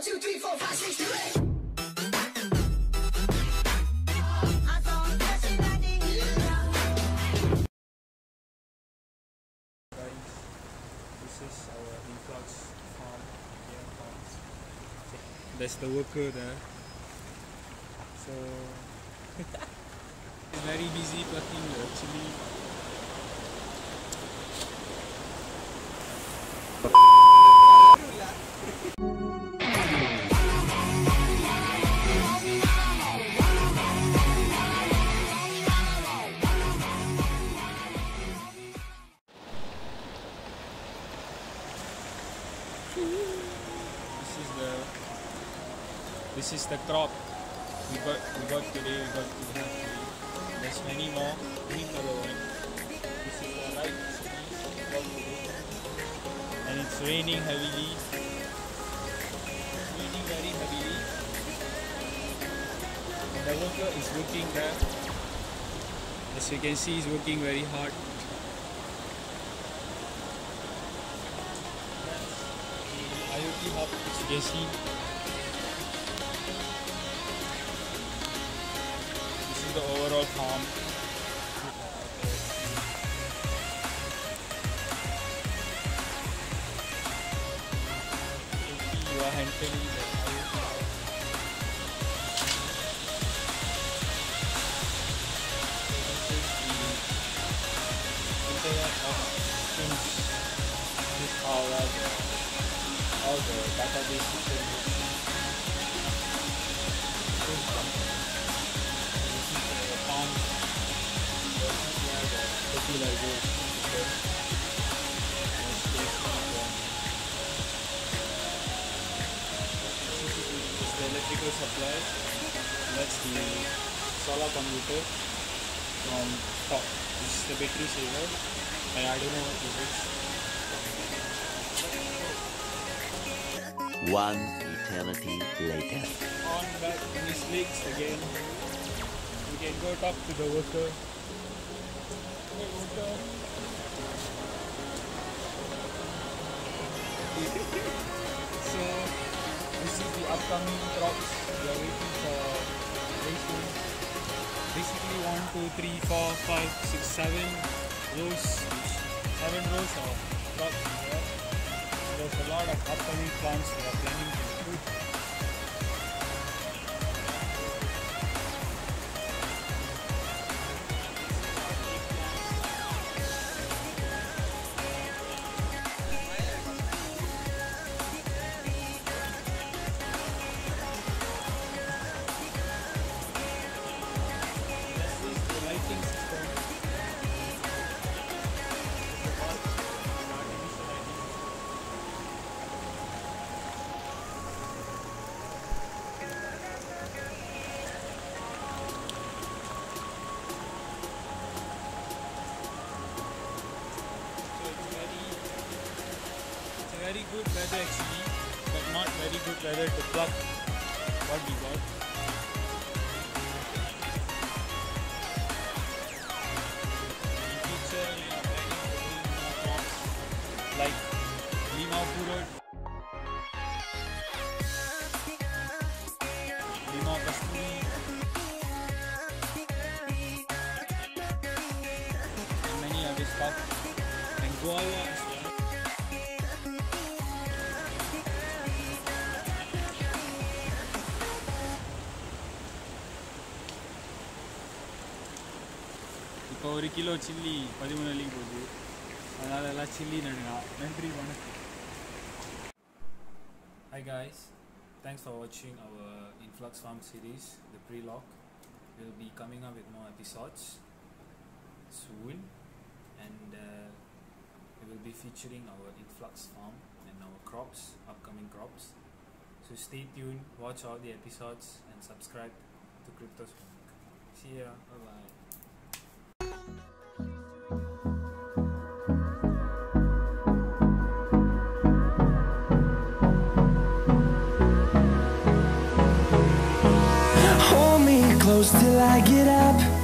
One, two, three, four, five, six, seven, eight. That's the worker there. So he's very busy plucking the chili. This is the crop we got we got today. We got we have today. There's many more green color. This is the today. and it's raining heavily. It's raining very heavily. And the worker is working there. As you can see, he's working very hard. IoT hub, as you can see. Overall farm. You uh, all the database electrical supply. That's the solar converter from top. This is the battery saver. And I don't know what this. One eternity later. on back on his legs again. We can go talk to the worker. Hey worker. so this is the upcoming crops. We are waiting for racing. Basically one, two, three, four, five, six, seven rows. Seven rows of crops here. There's a lot of upcoming plants that are planning to recruit. Good weather actually, but not very good weather to pluck what we got. We more crops like limau purut, limau kasturi, and many other stuff, and guava Hi guys, thanks for watching our Influx Farm series, the pre-lock. Will be coming up with more episodes soon. And uh, we will be featuring our Influx Farm and our crops, upcoming crops. So stay tuned, watch all the episodes and subscribe to Crypto Sonic. See ya, bye bye. Close till I get up